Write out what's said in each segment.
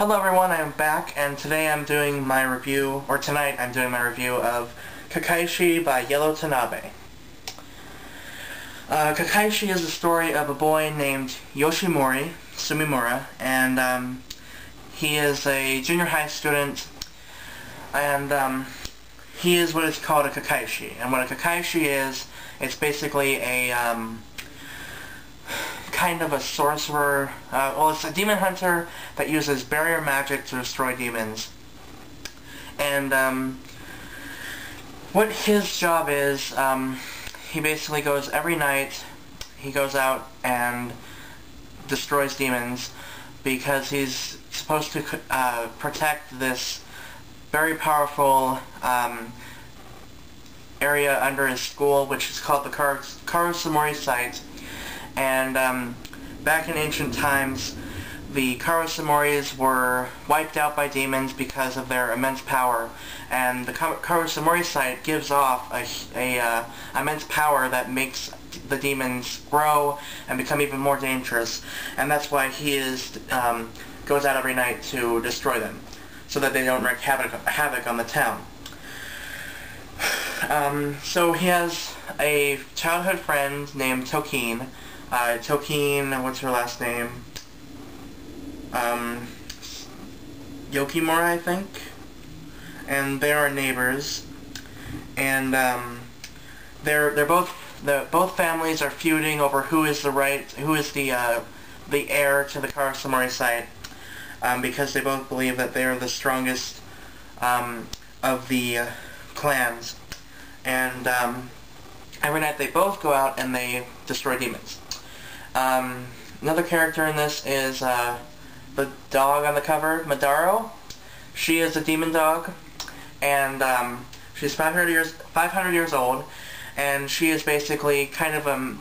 Hello everyone, I am back, and today I'm doing my review, or tonight I'm doing my review of Kekkaishi by Yellow Tanabe. Uh, Kekkaishi is the story of a boy named Yoshimori Sumimura, and um, he is a junior high student, and um, he is what is called a Kekkaishi. And what a Kekkaishi is, it's basically a um, kind of a sorcerer. Uh, well, it's a demon hunter that uses barrier magic to destroy demons. And um, what his job is, um, he basically goes every night, he goes out and destroys demons because he's supposed to uh, protect this very powerful um, area under his school, which is called the Kar Karasumori site and um, back in ancient times, the Karasumoris were wiped out by demons because of their immense power, and the Karasumori site gives off a, a uh, immense power that makes the demons grow and become even more dangerous, and that's why he is um, goes out every night to destroy them, so that they don't wreak havoc, havoc on the town. Um, so he has a childhood friend named Tokine, uh, Tokine, what's her last name? Um, Yukimura, I think. And they are neighbors. And um, they're they're both the both families are feuding over who is the right who is the uh, the heir to the Karasumori site. Um, because they both believe that they are the strongest um, of the uh, clans. And um, every night they both go out and they destroy demons. Um, another character in this is uh, the dog on the cover, Madarao. She is a demon dog, and um, she's 500 years 500 years old, and she is basically kind of a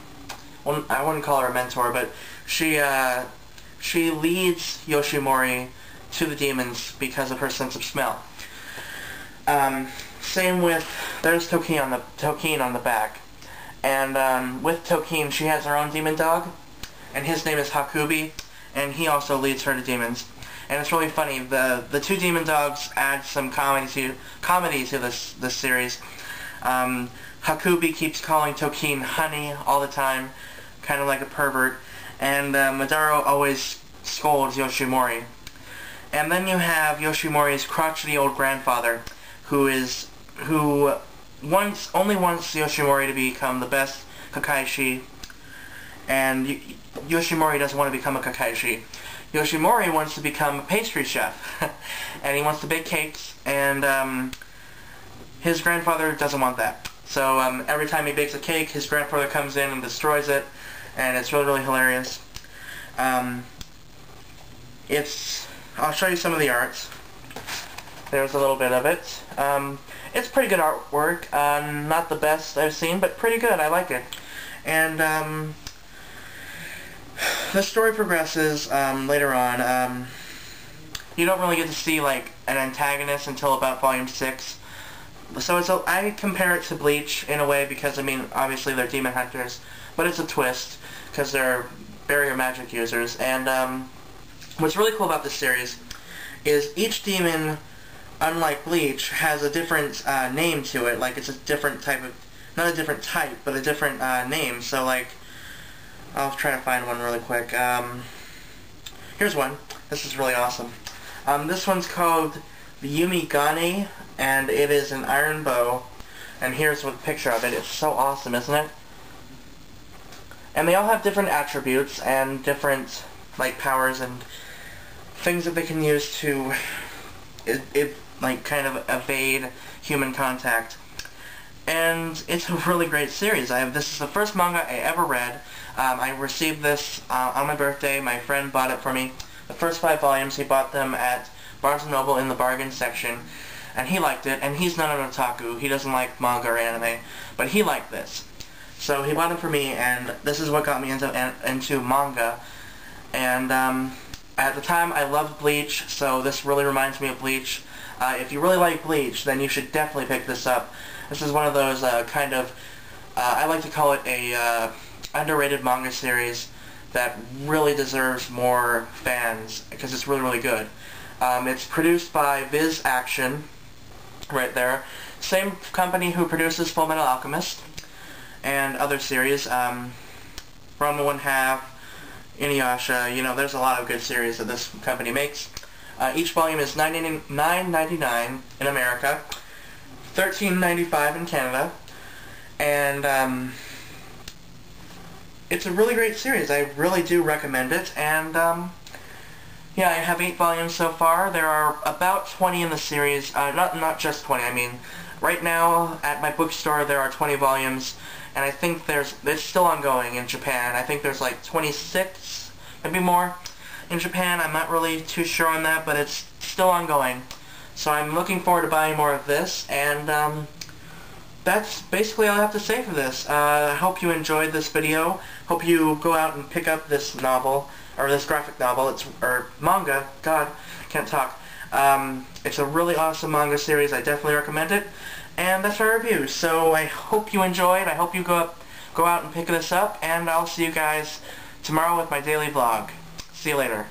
well, I wouldn't call her a mentor, but she uh, she leads Yoshimori to the demons because of her sense of smell. Um, same with there's Tokine on the Tokine on the back. And um, with Tokine, she has her own demon dog, and his name is Hakubi, and he also leads her to demons. And it's really funny. The the two demon dogs add some comedy to comedy to this this series. Um, Hakubi keeps calling Tokine honey all the time, kind of like a pervert, and uh, Madarao always scolds Yoshimori. And then you have Yoshimori's crotchety old grandfather, who is who wants only wants Yoshimori to become the best Kekkaishi, and Yoshimori doesn't want to become a Kekkaishi. Yoshimori wants to become a pastry chef, and he wants to bake cakes, and um, his grandfather doesn't want that. So um, every time he bakes a cake, his grandfather comes in and destroys it, and it's really, really hilarious. Um, it's, I'll show you some of the arts. There's a little bit of it. Um, it's pretty good artwork. Uh, not the best I've seen, but pretty good. I like it. And um, the story progresses um, later on. Um, you don't really get to see like an antagonist until about volume six. So it's a, I compare it to Bleach in a way because I mean obviously they're demon hunters, but it's a twist because they're barrier magic users. And um, what's really cool about this series is each demon unlike Bleach, has a different uh, name to it. Like, it's a different type of... Not a different type, but a different uh, name. So, like... I'll try to find one really quick. Um, here's one. This is really awesome. Um, this one's called the Yumigane, and it is an iron bow. And here's a picture of it. It's so awesome, isn't it? And they all have different attributes and different, like, powers and things that they can use to... It, it like kind of evade human contact. And it's a really great series. I have this is the first manga I ever read. Um, I received this uh, on my birthday. My friend bought it for me. The first five volumes, he bought them at Barnes & Noble in the bargain section. And he liked it, and he's not an otaku. He doesn't like manga or anime. But he liked this. So he bought it for me, and this is what got me into, into manga. And um, at the time, I loved Bleach, so this really reminds me of Bleach. Uh, if you really like Bleach, then you should definitely pick this up. This is one of those uh, kind of, uh, I like to call it a uh, underrated manga series that really deserves more fans because it's really, really good. Um, it's produced by Viz Action, right there. Same company who produces Full Metal Alchemist and other series. Um, Ranma One Half, Inuyasha, you know, there's a lot of good series that this company makes. Uh, each volume is $9.99 in America, $13.95 in Canada, and um, it's a really great series. I really do recommend it, and um, yeah, I have eight volumes so far. There are about 20 in the series. Uh, not not just 20. I mean, right now at my bookstore there are 20 volumes, and I think there's it's still ongoing in Japan. I think there's like 26, maybe more, in Japan. I'm not really too sure on that, but it's still ongoing. So I'm looking forward to buying more of this, and um, that's basically all I have to say for this. Uh, I hope you enjoyed this video. Hope you go out and pick up this novel or this graphic novel, it's or manga. God, can't talk. Um, it's a really awesome manga series. I definitely recommend it. And that's my review. So I hope you enjoyed. I hope you go up, go out and pick this up. And I'll see you guys tomorrow with my daily vlog. See you later.